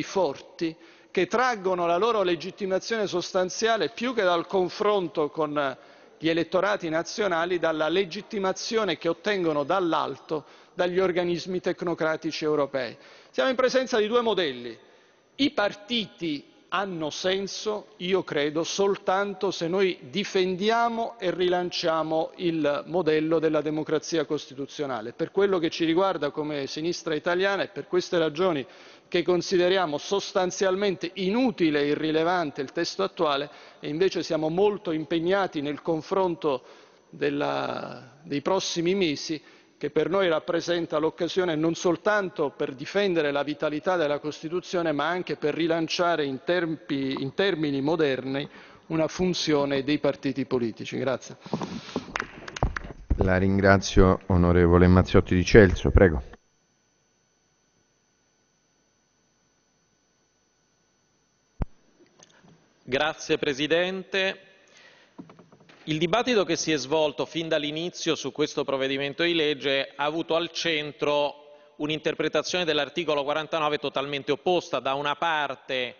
forti che traggono la loro legittimazione sostanziale più che dal confronto con gli elettorati nazionali dalla legittimazione che ottengono dall'alto dagli organismi tecnocratici europei. Siamo in presenza di due modelli. I partiti hanno senso, io credo, soltanto se noi difendiamo e rilanciamo il modello della democrazia costituzionale. Per quello che ci riguarda come sinistra italiana e per queste ragioni che consideriamo sostanzialmente inutile e irrilevante il testo attuale e invece siamo molto impegnati nel confronto della, dei prossimi mesi che per noi rappresenta l'occasione non soltanto per difendere la vitalità della Costituzione, ma anche per rilanciare in, tempi, in termini moderni una funzione dei partiti politici. Grazie. La ringrazio, onorevole Mazziotti di Celso. Prego. Grazie Presidente. Il dibattito che si è svolto fin dall'inizio su questo provvedimento di legge ha avuto al centro un'interpretazione dell'articolo 49 totalmente opposta. Da una parte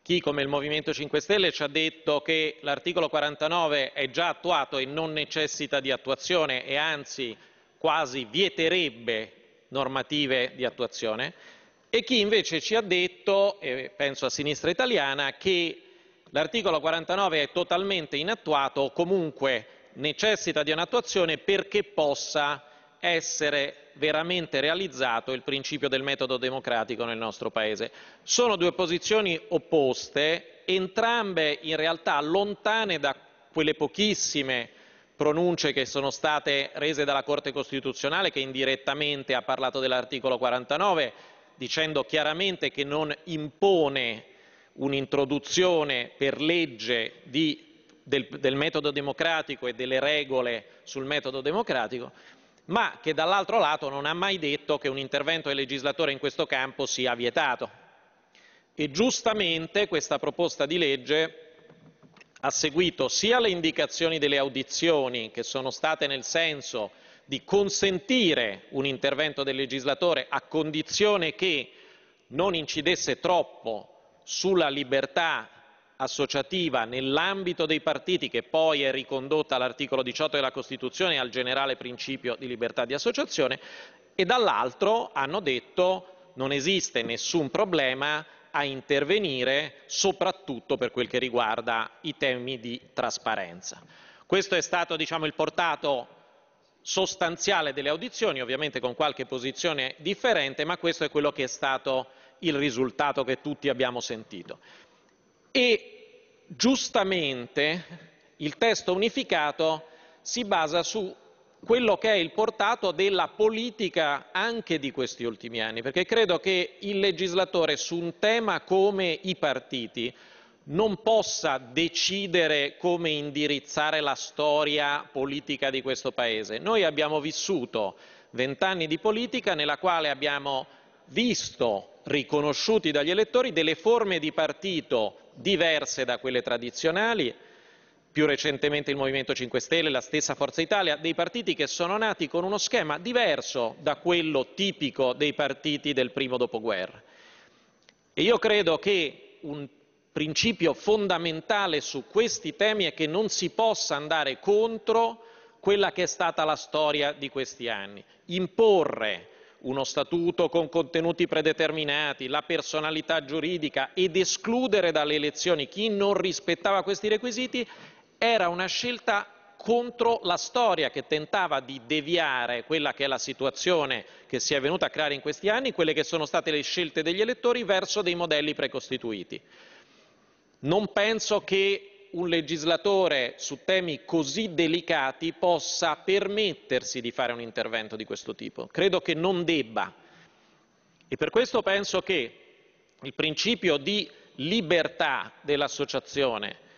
chi come il Movimento 5 Stelle ci ha detto che l'articolo 49 è già attuato e non necessita di attuazione e anzi quasi vieterebbe normative di attuazione e chi invece ci ha detto, e penso a sinistra italiana, che l'articolo 49 è totalmente inattuato o comunque necessita di un'attuazione perché possa essere veramente realizzato il principio del metodo democratico nel nostro Paese. Sono due posizioni opposte, entrambe in realtà lontane da quelle pochissime pronunce che sono state rese dalla Corte Costituzionale che indirettamente ha parlato dell'articolo 49 dicendo chiaramente che non impone un'introduzione per legge di, del, del metodo democratico e delle regole sul metodo democratico, ma che dall'altro lato non ha mai detto che un intervento del legislatore in questo campo sia vietato. E giustamente questa proposta di legge ha seguito sia le indicazioni delle audizioni che sono state nel senso di consentire un intervento del legislatore a condizione che non incidesse troppo sulla libertà associativa nell'ambito dei partiti che poi è ricondotta all'articolo 18 della Costituzione e al generale principio di libertà di associazione e dall'altro hanno detto non esiste nessun problema a intervenire soprattutto per quel che riguarda i temi di trasparenza. Questo è stato diciamo, il portato sostanziale delle audizioni, ovviamente con qualche posizione differente, ma questo è quello che è stato il risultato che tutti abbiamo sentito. E giustamente il testo unificato si basa su quello che è il portato della politica anche di questi ultimi anni, perché credo che il legislatore su un tema come i partiti non possa decidere come indirizzare la storia politica di questo Paese. Noi abbiamo vissuto vent'anni di politica nella quale abbiamo visto riconosciuti dagli elettori delle forme di partito diverse da quelle tradizionali, più recentemente il Movimento 5 Stelle, la stessa Forza Italia, dei partiti che sono nati con uno schema diverso da quello tipico dei partiti del primo dopoguerra. E io credo che un principio fondamentale su questi temi è che non si possa andare contro quella che è stata la storia di questi anni. Imporre uno statuto con contenuti predeterminati, la personalità giuridica ed escludere dalle elezioni chi non rispettava questi requisiti era una scelta contro la storia che tentava di deviare quella che è la situazione che si è venuta a creare in questi anni, quelle che sono state le scelte degli elettori verso dei modelli precostituiti. Non penso che un legislatore su temi così delicati possa permettersi di fare un intervento di questo tipo. Credo che non debba. E per questo penso che il principio di libertà dell'associazione,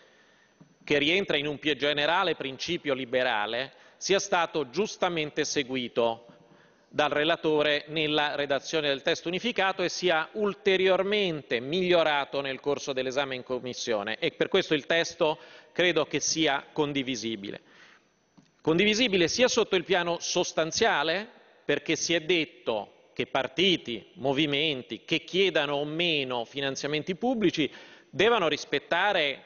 che rientra in un più generale principio liberale, sia stato giustamente seguito dal relatore nella redazione del testo unificato e sia ulteriormente migliorato nel corso dell'esame in Commissione e per questo il testo credo che sia condivisibile. Condivisibile sia sotto il piano sostanziale, perché si è detto che partiti, movimenti che chiedano o meno finanziamenti pubblici devono rispettare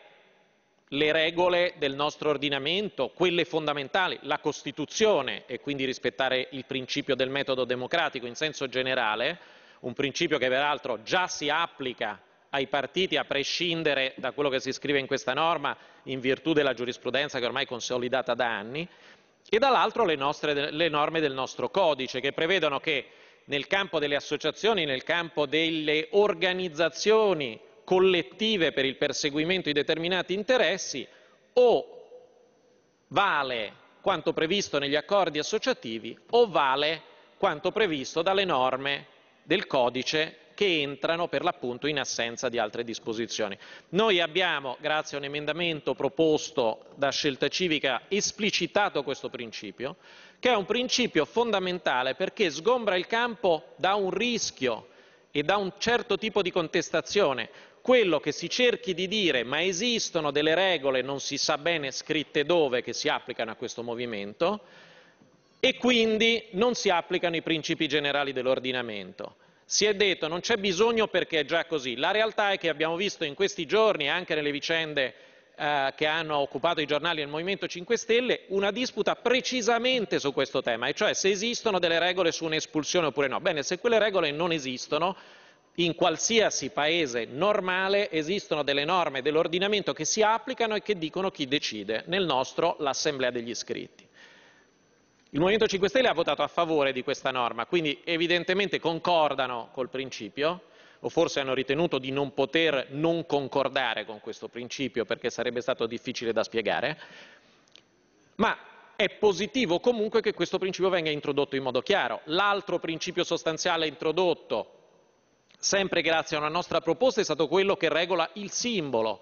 le regole del nostro ordinamento, quelle fondamentali, la Costituzione e quindi rispettare il principio del metodo democratico in senso generale, un principio che peraltro già si applica ai partiti a prescindere da quello che si scrive in questa norma in virtù della giurisprudenza che ormai è consolidata da anni, e dall'altro le, le norme del nostro codice che prevedono che nel campo delle associazioni, nel campo delle organizzazioni collettive per il perseguimento di determinati interessi o vale quanto previsto negli accordi associativi o vale quanto previsto dalle norme del codice che entrano per l'appunto in assenza di altre disposizioni. Noi abbiamo, grazie a un emendamento proposto da Scelta Civica, esplicitato questo principio, che è un principio fondamentale perché sgombra il campo da un rischio e da un certo tipo di contestazione, quello che si cerchi di dire ma esistono delle regole, non si sa bene scritte dove, che si applicano a questo movimento e quindi non si applicano i principi generali dell'ordinamento. Si è detto non c'è bisogno perché è già così. La realtà è che abbiamo visto in questi giorni, anche nelle vicende eh, che hanno occupato i giornali del Movimento 5 Stelle, una disputa precisamente su questo tema, e cioè se esistono delle regole su un'espulsione oppure no. Bene, se quelle regole non esistono, in qualsiasi paese normale esistono delle norme dell'ordinamento che si applicano e che dicono chi decide, nel nostro l'Assemblea degli iscritti. Il Movimento 5 Stelle ha votato a favore di questa norma, quindi evidentemente concordano col principio, o forse hanno ritenuto di non poter non concordare con questo principio perché sarebbe stato difficile da spiegare, ma è positivo comunque che questo principio venga introdotto in modo chiaro. L'altro principio sostanziale introdotto, sempre grazie a una nostra proposta, è stato quello che regola il simbolo,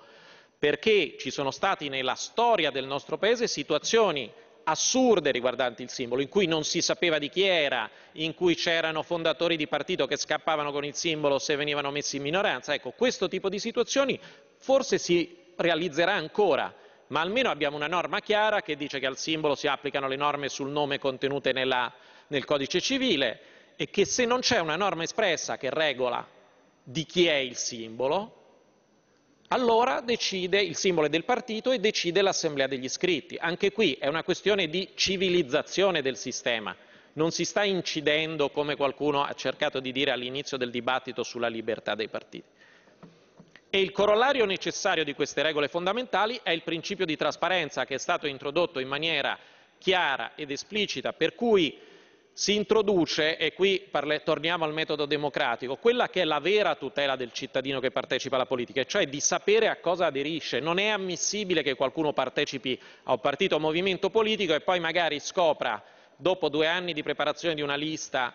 perché ci sono stati nella storia del nostro Paese situazioni assurde riguardanti il simbolo, in cui non si sapeva di chi era, in cui c'erano fondatori di partito che scappavano con il simbolo se venivano messi in minoranza. Ecco, questo tipo di situazioni forse si realizzerà ancora, ma almeno abbiamo una norma chiara che dice che al simbolo si applicano le norme sul nome contenute nella, nel codice civile e che se non c'è una norma espressa che regola di chi è il simbolo, allora decide il simbolo del partito e decide l'assemblea degli iscritti. Anche qui è una questione di civilizzazione del sistema. Non si sta incidendo, come qualcuno ha cercato di dire all'inizio del dibattito, sulla libertà dei partiti. E il corollario necessario di queste regole fondamentali è il principio di trasparenza che è stato introdotto in maniera chiara ed esplicita, per cui si introduce, e qui torniamo al metodo democratico, quella che è la vera tutela del cittadino che partecipa alla politica, e cioè di sapere a cosa aderisce. Non è ammissibile che qualcuno partecipi a un partito o movimento politico e poi magari scopra, dopo due anni di preparazione di una lista,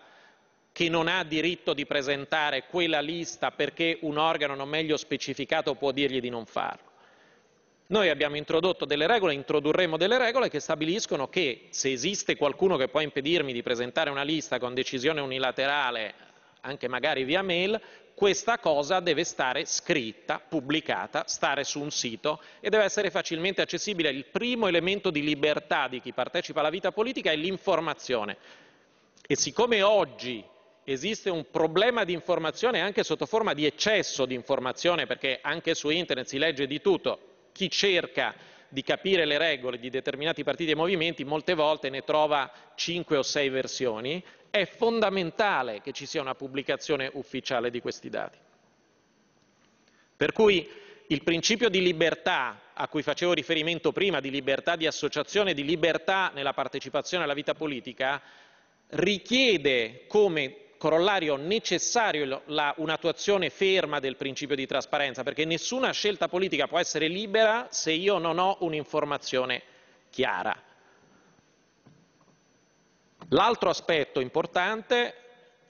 che non ha diritto di presentare quella lista perché un organo non meglio specificato può dirgli di non farlo. Noi abbiamo introdotto delle regole, introdurremo delle regole che stabiliscono che se esiste qualcuno che può impedirmi di presentare una lista con decisione unilaterale, anche magari via mail, questa cosa deve stare scritta, pubblicata, stare su un sito e deve essere facilmente accessibile. Il primo elemento di libertà di chi partecipa alla vita politica è l'informazione. E siccome oggi esiste un problema di informazione anche sotto forma di eccesso di informazione, perché anche su internet si legge di tutto, chi cerca di capire le regole di determinati partiti e movimenti molte volte ne trova cinque o sei versioni, è fondamentale che ci sia una pubblicazione ufficiale di questi dati. Per cui il principio di libertà a cui facevo riferimento prima, di libertà di associazione, di libertà nella partecipazione alla vita politica, richiede come corollario necessario un'attuazione ferma del principio di trasparenza, perché nessuna scelta politica può essere libera se io non ho un'informazione chiara. L'altro aspetto importante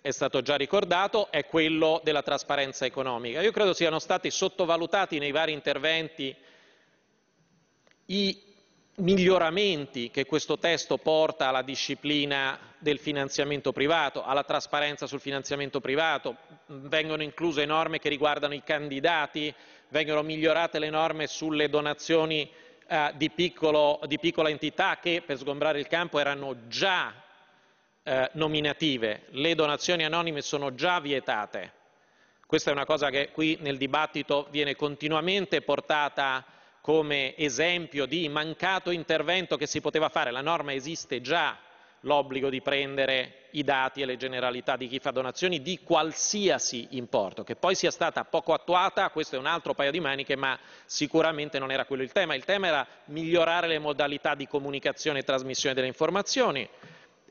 è stato già ricordato, è quello della trasparenza economica. Io credo siano stati sottovalutati nei vari interventi i miglioramenti che questo testo porta alla disciplina del finanziamento privato, alla trasparenza sul finanziamento privato, vengono incluse norme che riguardano i candidati, vengono migliorate le norme sulle donazioni eh, di, piccolo, di, piccola entità che per sgombrare il campo erano già eh, nominative, le donazioni anonime sono già vietate. Questa è una cosa che qui nel dibattito viene continuamente portata come esempio di mancato intervento che si poteva fare. La norma esiste già, l'obbligo di prendere i dati e le generalità di chi fa donazioni di qualsiasi importo. Che poi sia stata poco attuata, questo è un altro paio di maniche, ma sicuramente non era quello il tema. Il tema era migliorare le modalità di comunicazione e trasmissione delle informazioni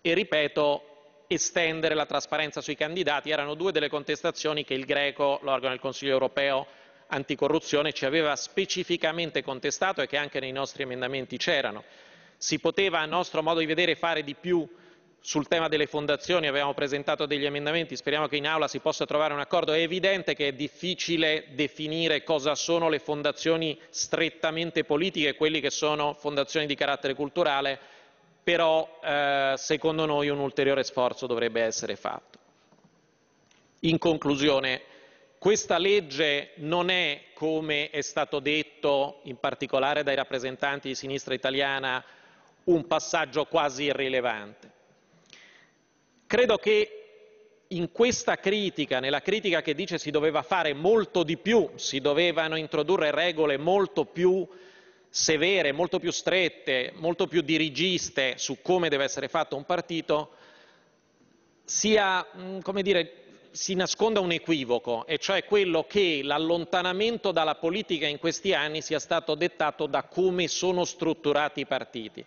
e, ripeto, estendere la trasparenza sui candidati. Erano due delle contestazioni che il Greco, l'organo del Consiglio europeo anticorruzione, ci aveva specificamente contestato e che anche nei nostri emendamenti c'erano. Si poteva, a nostro modo di vedere, fare di più sul tema delle fondazioni, avevamo presentato degli emendamenti, speriamo che in aula si possa trovare un accordo. È evidente che è difficile definire cosa sono le fondazioni strettamente politiche e quelle che sono fondazioni di carattere culturale, però eh, secondo noi un ulteriore sforzo dovrebbe essere fatto. In conclusione, questa legge non è, come è stato detto in particolare dai rappresentanti di sinistra italiana, un passaggio quasi irrilevante. Credo che in questa critica, nella critica che dice si doveva fare molto di più, si dovevano introdurre regole molto più severe, molto più strette, molto più dirigiste su come deve essere fatto un partito, sia, mm, come dire, si nasconda un equivoco, e cioè quello che l'allontanamento dalla politica in questi anni sia stato dettato da come sono strutturati i partiti.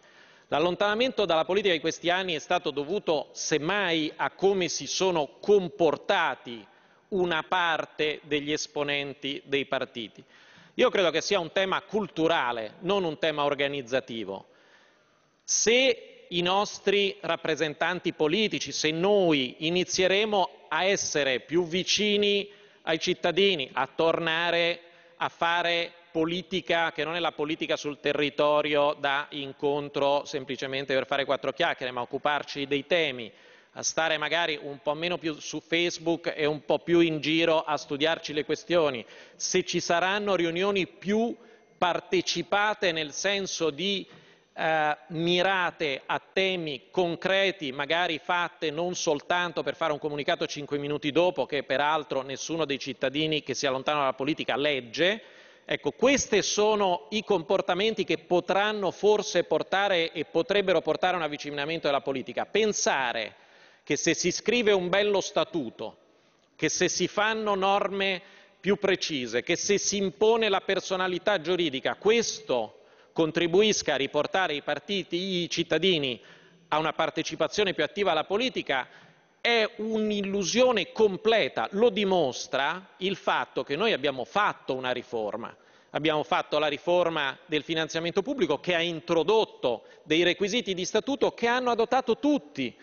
L'allontanamento dalla politica di questi anni è stato dovuto semmai a come si sono comportati una parte degli esponenti dei partiti. Io credo che sia un tema culturale, non un tema organizzativo. Se i nostri rappresentanti politici, se noi inizieremo a essere più vicini ai cittadini, a tornare a fare politica che non è la politica sul territorio da incontro semplicemente per fare quattro chiacchiere, ma occuparci dei temi, a stare magari un po' meno su Facebook e un po' più in giro a studiarci le questioni, se ci saranno riunioni più partecipate nel senso di eh, mirate a temi concreti, magari fatte non soltanto per fare un comunicato cinque minuti dopo, che peraltro nessuno dei cittadini che si allontanano dalla politica legge, Ecco, questi sono i comportamenti che potranno forse portare e potrebbero portare a un avvicinamento della politica. Pensare che se si scrive un bello statuto, che se si fanno norme più precise, che se si impone la personalità giuridica, questo contribuisca a riportare i partiti, i cittadini a una partecipazione più attiva alla politica, è un'illusione completa, lo dimostra il fatto che noi abbiamo fatto una riforma. Abbiamo fatto la riforma del finanziamento pubblico che ha introdotto dei requisiti di statuto che hanno adottato tutti.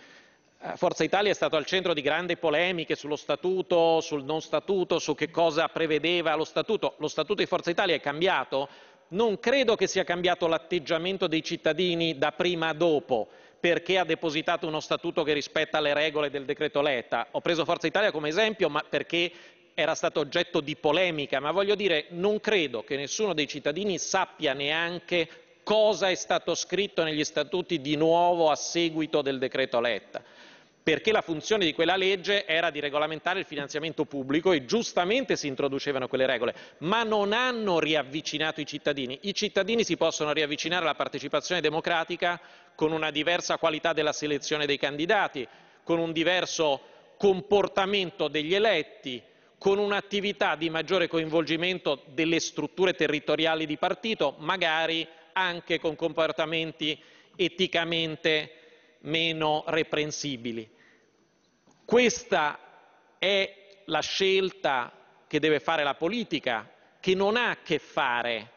Eh, Forza Italia è stato al centro di grandi polemiche sullo statuto, sul non statuto, su che cosa prevedeva lo statuto. Lo statuto di Forza Italia è cambiato? Non credo che sia cambiato l'atteggiamento dei cittadini da prima a dopo perché ha depositato uno statuto che rispetta le regole del decreto Letta. Ho preso Forza Italia come esempio perché era stato oggetto di polemica, ma voglio dire non credo che nessuno dei cittadini sappia neanche cosa è stato scritto negli statuti di nuovo a seguito del decreto Letta perché la funzione di quella legge era di regolamentare il finanziamento pubblico e giustamente si introducevano quelle regole, ma non hanno riavvicinato i cittadini. I cittadini si possono riavvicinare alla partecipazione democratica con una diversa qualità della selezione dei candidati, con un diverso comportamento degli eletti, con un'attività di maggiore coinvolgimento delle strutture territoriali di partito, magari anche con comportamenti eticamente meno reprensibili. Questa è la scelta che deve fare la politica, che non ha a che fare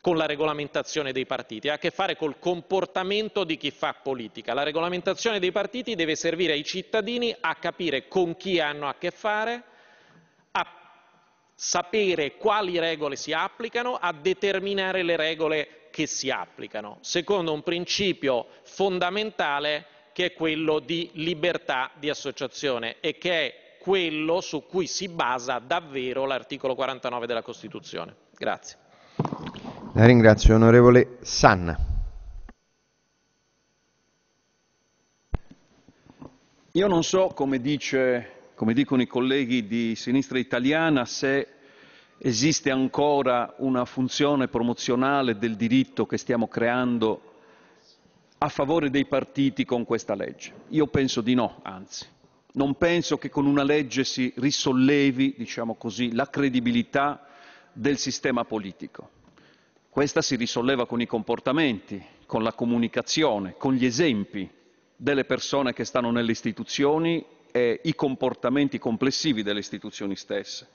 con la regolamentazione dei partiti, ha a che fare col comportamento di chi fa politica. La regolamentazione dei partiti deve servire ai cittadini a capire con chi hanno a che fare, a sapere quali regole si applicano, a determinare le regole che si applicano, secondo un principio fondamentale che è quello di libertà di associazione e che è quello su cui si basa davvero l'articolo 49 della Costituzione. Grazie. La ringrazio, onorevole Sanna. Io non so, come, dice, come dicono i colleghi di sinistra italiana, se esiste ancora una funzione promozionale del diritto che stiamo creando a favore dei partiti con questa legge. Io penso di no, anzi. Non penso che con una legge si risollevi, diciamo così, la credibilità del sistema politico. Questa si risolleva con i comportamenti, con la comunicazione, con gli esempi delle persone che stanno nelle istituzioni e i comportamenti complessivi delle istituzioni stesse.